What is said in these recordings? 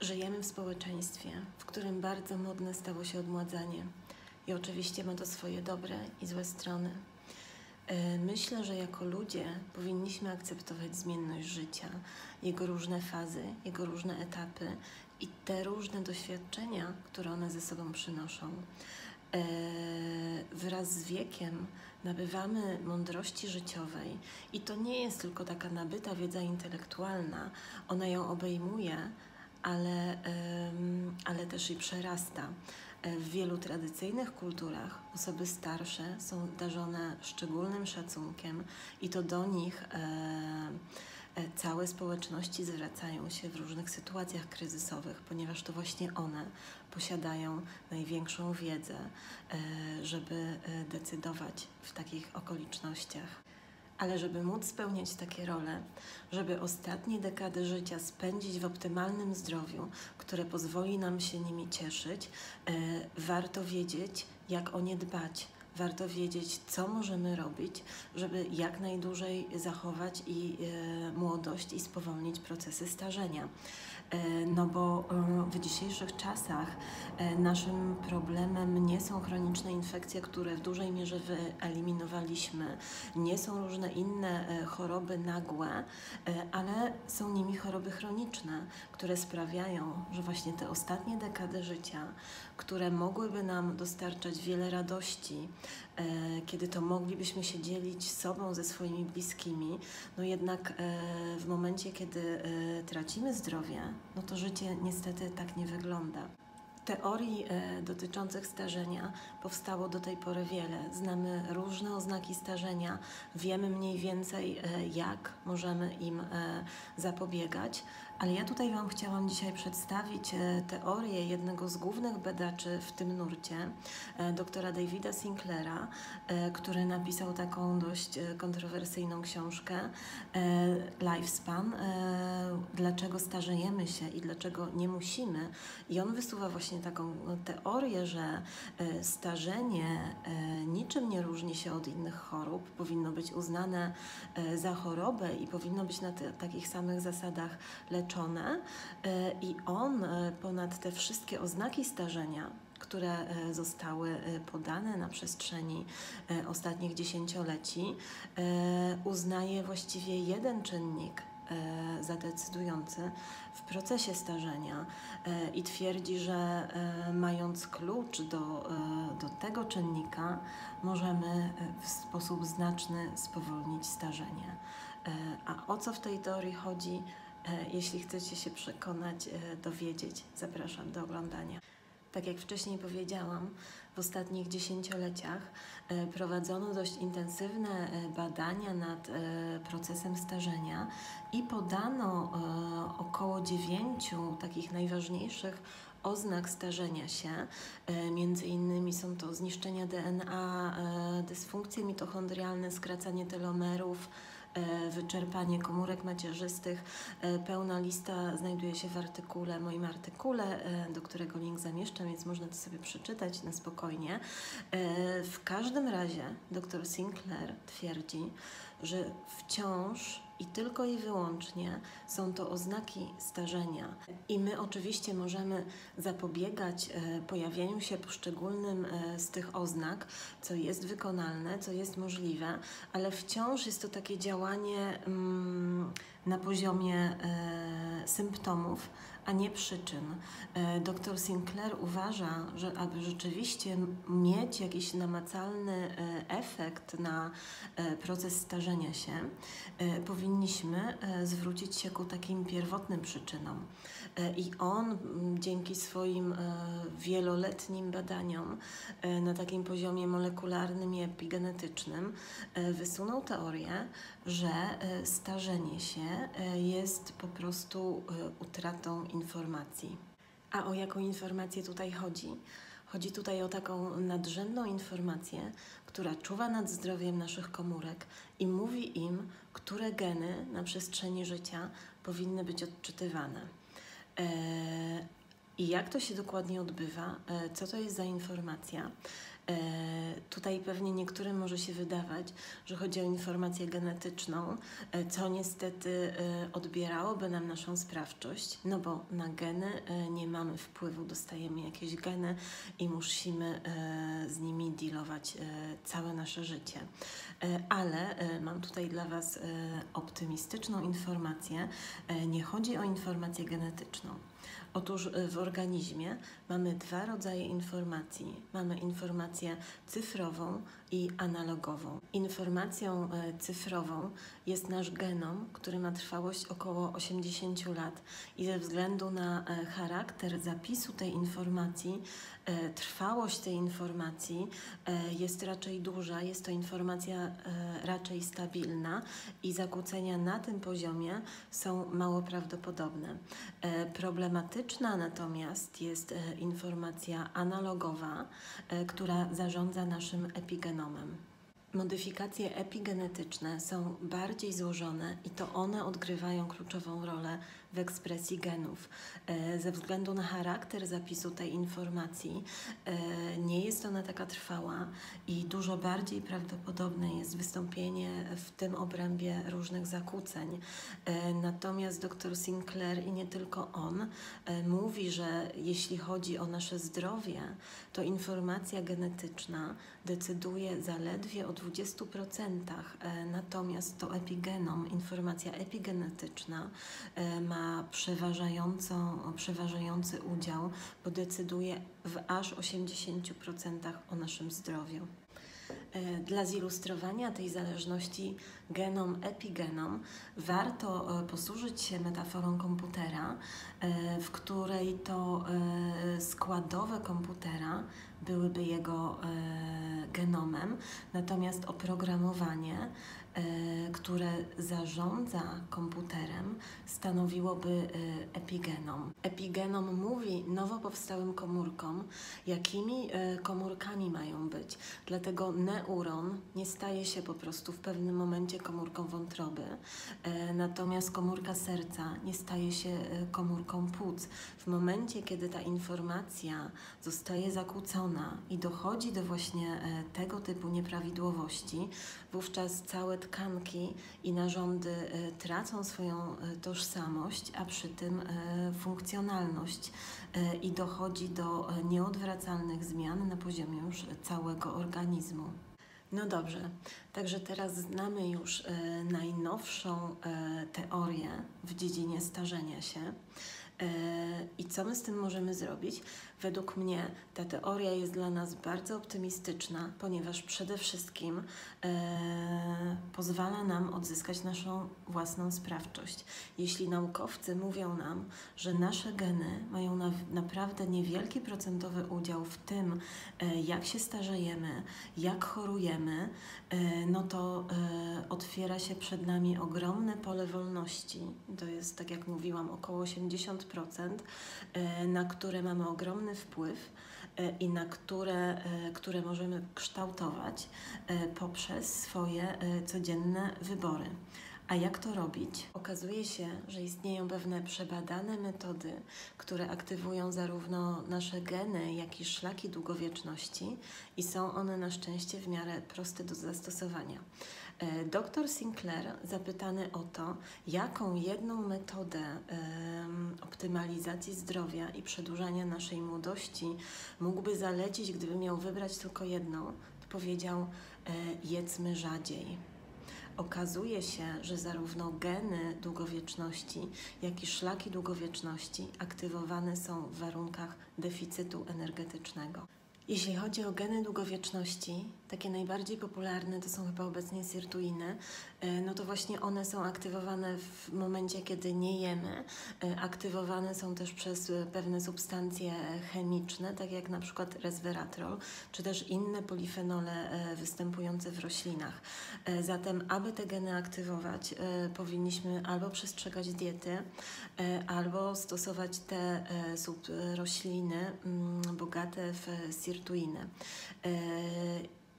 Żyjemy w społeczeństwie, w którym bardzo modne stało się odmładzanie. I oczywiście ma to swoje dobre i złe strony. E, myślę, że jako ludzie powinniśmy akceptować zmienność życia, jego różne fazy, jego różne etapy i te różne doświadczenia, które one ze sobą przynoszą. E, wraz z wiekiem nabywamy mądrości życiowej i to nie jest tylko taka nabyta wiedza intelektualna, ona ją obejmuje, ale, ale też i przerasta. E, w wielu tradycyjnych kulturach osoby starsze są darzone szczególnym szacunkiem i to do nich e, e, całe społeczności zwracają się w różnych sytuacjach kryzysowych, ponieważ to właśnie one posiadają największą wiedzę, żeby decydować w takich okolicznościach ale żeby móc spełniać takie role, żeby ostatnie dekady życia spędzić w optymalnym zdrowiu, które pozwoli nam się nimi cieszyć, e, warto wiedzieć, jak o nie dbać. Warto wiedzieć, co możemy robić, żeby jak najdłużej zachować i e, młodość i spowolnić procesy starzenia. E, no bo e, w dzisiejszych czasach e, naszym problemem nie są chroniczne infekcje, które w dużej mierze wyeliminowaliśmy, nie są różne inne choroby nagłe, ale są nimi choroby chroniczne, które sprawiają, że właśnie te ostatnie dekady życia, które mogłyby nam dostarczać wiele radości, kiedy to moglibyśmy się dzielić sobą ze swoimi bliskimi, no jednak w momencie, kiedy tracimy zdrowie, no to życie niestety tak nie wygląda. Teorii e, dotyczących starzenia powstało do tej pory wiele. Znamy różne oznaki starzenia, wiemy mniej więcej, e, jak możemy im e, zapobiegać, ale ja tutaj Wam chciałam dzisiaj przedstawić e, teorię jednego z głównych badaczy w tym nurcie, e, doktora Davida Sinclaira, e, który napisał taką dość kontrowersyjną książkę Lifespan, dlaczego starzejemy się i dlaczego nie musimy. I on wysuwa właśnie taką teorię, że starzenie niczym nie różni się od innych chorób, powinno być uznane za chorobę i powinno być na takich samych zasadach leczone e, i on e, ponad te wszystkie oznaki starzenia, które e, zostały podane na przestrzeni ostatnich dziesięcioleci, uznaje właściwie jeden czynnik zadecydujący w procesie starzenia i twierdzi, że mając klucz do, do tego czynnika, możemy w sposób znaczny spowolnić starzenie. A o co w tej teorii chodzi? E, jeśli chcecie się przekonać, e, dowiedzieć, zapraszam do oglądania. Tak jak wcześniej powiedziałam, w ostatnich dziesięcioleciach e, prowadzono dość intensywne badania nad procesem starzenia i podano około dziewięciu takich najważniejszych oznak starzenia się. Między innymi są to zniszczenia DNA, dysfunkcje mitochondrialne, skracanie telomerów, wyczerpanie komórek macierzystych. E, pełna lista znajduje się w artykule, moim artykule, e, do którego link zamieszczam, więc można to sobie przeczytać na spokojnie. W każdym razie dr Sinclair twierdzi, że wciąż i tylko i wyłącznie są to oznaki starzenia. I my oczywiście możemy zapobiegać e, pojawieniu się poszczególnym e, z tych oznak, co jest wykonalne, co jest możliwe, ale wciąż jest to takie działanie mm, na poziomie e, symptomów, a nie przyczyn. E, Dr Sinclair uważa, że aby rzeczywiście mieć jakiś namacalny e, efekt na e, proces starzenia się, powinniśmy zwrócić się ku takim pierwotnym przyczynom. I on dzięki swoim wieloletnim badaniom na takim poziomie molekularnym i epigenetycznym wysunął teorię, że starzenie się jest po prostu utratą informacji. A o jaką informację tutaj chodzi? Chodzi tutaj o taką nadrzędną informację, która czuwa nad zdrowiem naszych komórek i mówi im, które geny na przestrzeni życia powinny być odczytywane. E, I jak to się dokładnie odbywa? E, co to jest za informacja? Tutaj pewnie niektórym może się wydawać, że chodzi o informację genetyczną, co niestety odbierałoby nam naszą sprawczość, no bo na geny nie mamy wpływu, dostajemy jakieś geny i musimy z nimi dealować całe nasze życie. Ale mam tutaj dla Was optymistyczną informację. Nie chodzi o informację genetyczną. Otóż y, w organizmie mamy dwa rodzaje informacji. Mamy informację cyfrową i analogową. Informacją e, cyfrową jest nasz genom, który ma trwałość około 80 lat i ze względu na e, charakter zapisu tej informacji, trwałość tej informacji jest raczej duża, jest to informacja raczej stabilna i zakłócenia na tym poziomie są mało prawdopodobne. Problematyczna natomiast jest informacja analogowa, która zarządza naszym epigenomem genomem. Modyfikacje epigenetyczne są bardziej złożone i to one odgrywają kluczową rolę w ekspresji genów. E, ze względu na charakter zapisu tej informacji e, nie jest ona taka trwała i dużo bardziej prawdopodobne jest wystąpienie w tym obrębie różnych zakłóceń. E, natomiast dr Sinclair i nie tylko on mówi, że jeśli chodzi o nasze zdrowie, to informacja genetyczna decyduje zaledwie o 20%, natomiast to epigenom, informacja epigenetyczna ma ma przeważającą, przeważający udział, bo decyduje w aż 80% o naszym zdrowiu. E, dla zilustrowania tej zależności genom-epigenom warto e, posłużyć się metaforą komputera, e, w której to składowe komputera byłyby jego genomem, natomiast oprogramowanie które zarządza komputerem, stanowiłoby e, epigenom. Epigenom mówi nowo powstałym komórkom, jakimi e, komórkami mają być. Dlatego neuron nie staje się po prostu w pewnym momencie komórką wątroby, natomiast komórka serca nie staje się komórką płuc. W momencie, kiedy ta informacja zostaje zakłócona i dochodzi do właśnie tego typu nieprawidłowości, wówczas całe tkanki i narządy e, tracą swoją e, tożsamość, a przy tym e, funkcjonalność i dochodzi do nieodwracalnych zmian na poziomie już całego organizmu. No dobrze, także teraz znamy już najnowszą teorię w dziedzinie starzenia się. I co my z tym możemy zrobić? Według mnie ta teoria jest dla nas bardzo optymistyczna, ponieważ przede wszystkim e, pozwala nam odzyskać naszą własną sprawczość. Jeśli naukowcy mówią nam, że nasze geny mają na, naprawdę niewielki procentowy udział w tym, e, jak się starzejemy, jak chorujemy, e, no to e, otwiera się przed nami ogromne pole wolności. To jest, tak jak mówiłam, około 80%, e, na które mamy ogromny ogromny wpływ e, i na które, e, które możemy kształtować e, poprzez swoje codzienne wybory. A jak to robić? Okazuje się, że istnieją pewne przebadane metody, które aktywują zarówno nasze geny, jak i szlaki długowieczności, i są one na szczęście w miarę proste do zastosowania. E, Dr Sinclair, zapytany o to, jaką jedną metodę optymalizacji zdrowia i przedłużania naszej młodości mógłby zalecić, gdyby miał wybrać tylko jedną, powiedział: e, jedzmy rzadziej. Okazuje się, że zarówno geny długowieczności, jak i szlaki długowieczności aktywowane są w warunkach deficytu energetycznego. Jeśli chodzi o geny długowieczności, takie najbardziej popularne to są chyba obecnie sirtuiny, e, no to właśnie one są aktywowane w momencie, kiedy nie jemy. E, aktywowane są też przez e, pewne substancje chemiczne, tak jak na przykład resveratrol, czy też inne polifenole występujące w roślinach. Zatem, aby te geny aktywować, powinniśmy albo przestrzegać diety, albo stosować te rośliny mm, bogate w sirtuiny wirtuine.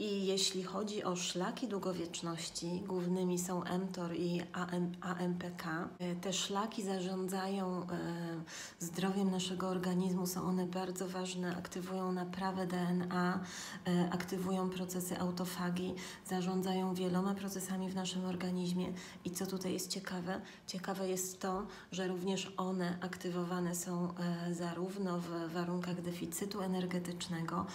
I jeśli chodzi o szlaki długowieczności, głównymi są mTOR i AM, AMPK. E, te szlaki zarządzają e, zdrowiem naszego organizmu, są one bardzo ważne, aktywują naprawę DNA, e, aktywują procesy autofagii, zarządzają wieloma procesami w naszym organizmie. I co tutaj jest ciekawe? Ciekawe jest to, że również one aktywowane są zarówno w warunkach deficytu energetycznego,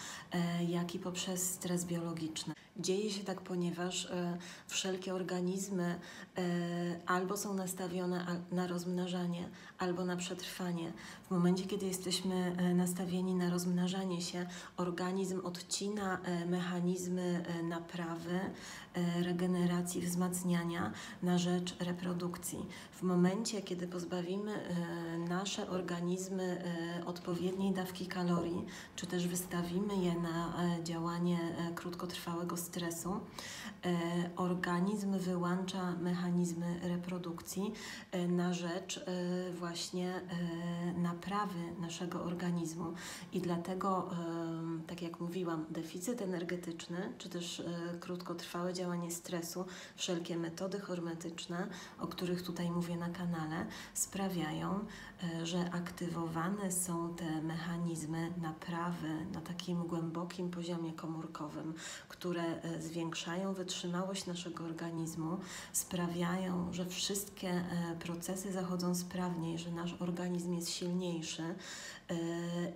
jak i poprzez stres biologiczny ekologiczne. Dzieje się tak, ponieważ e, wszelkie organizmy e, albo są nastawione na rozmnażanie, albo na przetrwanie. W momencie, kiedy jesteśmy e, nastawieni na rozmnażanie się, organizm odcina mechanizmy naprawy, regeneracji, wzmacniania na rzecz reprodukcji. W momencie, kiedy pozbawimy nasze organizmy odpowiedniej dawki kalorii, czy też wystawimy je na działanie krótkotrwałego stresu, e, organizm wyłącza mechanizmy reprodukcji e, na rzecz e, właśnie naprawy naszego organizmu. I dlatego, tak jak mówiłam, deficyt energetyczny, czy też krótkotrwałe działanie stresu, wszelkie metody hormetyczne, o których tutaj mówię na kanale, sprawiają, że aktywowane są te mechanizmy naprawy na takim głębokim poziomie komórkowym, które E, zwiększają wytrzymałość naszego organizmu, sprawiają, że wszystkie e, procesy zachodzą sprawniej, że nasz organizm jest silniejszy e,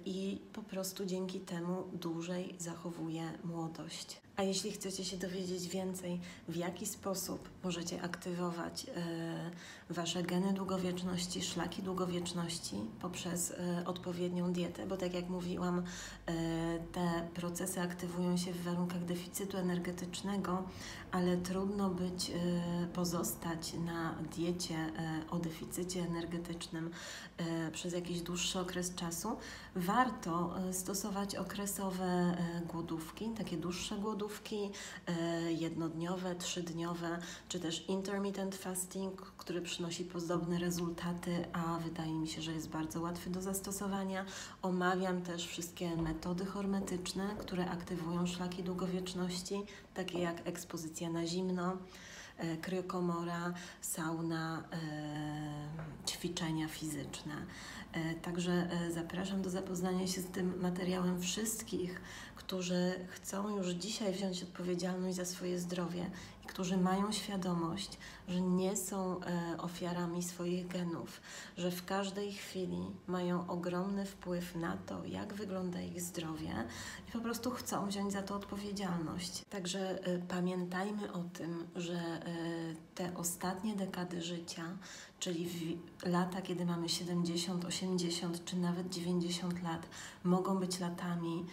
i po prostu dzięki temu dłużej zachowuje młodość. A jeśli chcecie się dowiedzieć więcej, w jaki sposób możecie aktywować e, Wasze geny długowieczności, szlaki długowieczności poprzez e, odpowiednią dietę, bo tak jak mówiłam, e, te procesy aktywują się w warunkach deficytu energetycznego, ale trudno być, pozostać na diecie o deficycie energetycznym przez jakiś dłuższy okres czasu. Warto stosować okresowe głodówki, takie dłuższe głodówki, jednodniowe, trzydniowe, czy też intermittent fasting, który przynosi podobne rezultaty, a wydaje mi się, że jest bardzo łatwy do zastosowania. Omawiam też wszystkie metody hormetyczne, które aktywują szlaki długowieczności, takie jak ekspozycja na zimno, e, kryokomora, sauna, e, ćwiczenia fizyczne. E, także zapraszam do zapoznania się z tym materiałem wszystkich, którzy chcą już dzisiaj wziąć odpowiedzialność za swoje zdrowie którzy mają świadomość, że nie są e, ofiarami swoich genów, że w każdej chwili mają ogromny wpływ na to, jak wygląda ich zdrowie i po prostu chcą wziąć za to odpowiedzialność. Także e, pamiętajmy o tym, że e, te ostatnie dekady życia, czyli lata, kiedy mamy 70, 80 czy nawet 90 lat, mogą być latami,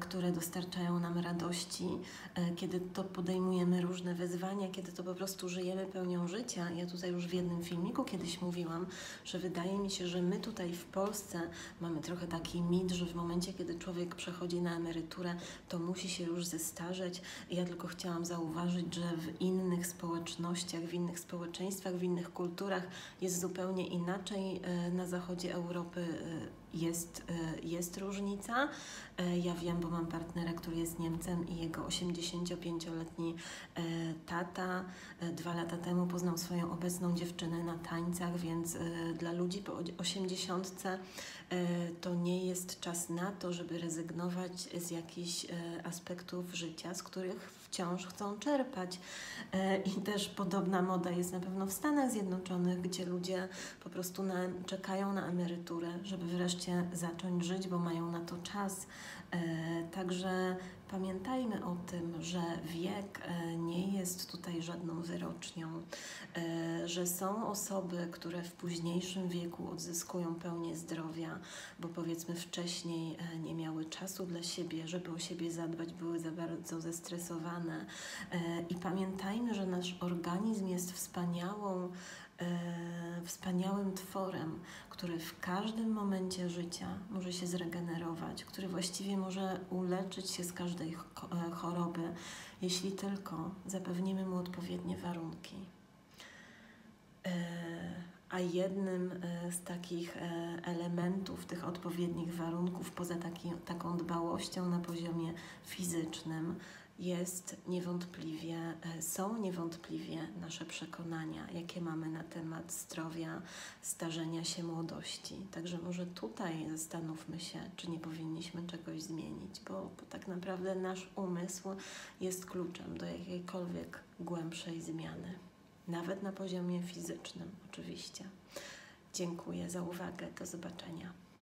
które dostarczają nam radości, kiedy to podejmujemy różne wyzwania, kiedy to po prostu żyjemy pełnią życia. Ja tutaj już w jednym filmiku kiedyś mówiłam, że wydaje mi się, że my tutaj w Polsce mamy trochę taki mit, że w momencie, kiedy człowiek przechodzi na emeryturę, to musi się już zestarzeć. Ja tylko chciałam zauważyć, że w innych społecznościach, w innych społeczeństwach, w innych kulturach jest zupełnie inaczej. E, na zachodzie Europy e, jest, e, jest różnica. E, ja wiem, bo mam partnera, który jest Niemcem i jego 85-letni e, tata dwa lata temu poznał swoją obecną dziewczynę na tańcach, więc dla ludzi po 80 to nie jest czas na to, żeby rezygnować z jakichś aspektów życia, z których wciąż chcą czerpać. I też podobna moda jest na pewno w Stanach Zjednoczonych, gdzie ludzie po prostu na, czekają na emeryturę, żeby wreszcie zacząć żyć, bo mają na to czas. E, także pamiętajmy o tym, że wiek e, nie jest tutaj żadną wyrocznią, e, że są osoby, które w późniejszym wieku odzyskują pełnię zdrowia, bo powiedzmy wcześniej nie miały czasu dla siebie, żeby o siebie zadbać, były za bardzo zestresowane. I pamiętajmy, że nasz organizm jest wspaniałą, wspaniałym tworem, który w każdym momencie życia może się zregenerować, który właściwie może uleczyć się z każdej e, choroby, jeśli tylko zapewnimy mu odpowiednie warunki. E, a jednym e, z takich elementów tych odpowiednich warunków, poza taki, taką dbałością na poziomie fizycznym, jest niewątpliwie, e, są niewątpliwie nasze przekonania, jakie mamy na temat zdrowia, starzenia się młodości. Także może tutaj zastanówmy się, czy nie powinniśmy czegoś zmienić, bo, bo tak naprawdę nasz umysł jest kluczem do jakiejkolwiek głębszej zmiany, nawet na poziomie fizycznym, oczywiście. Dziękuję za uwagę. Do zobaczenia.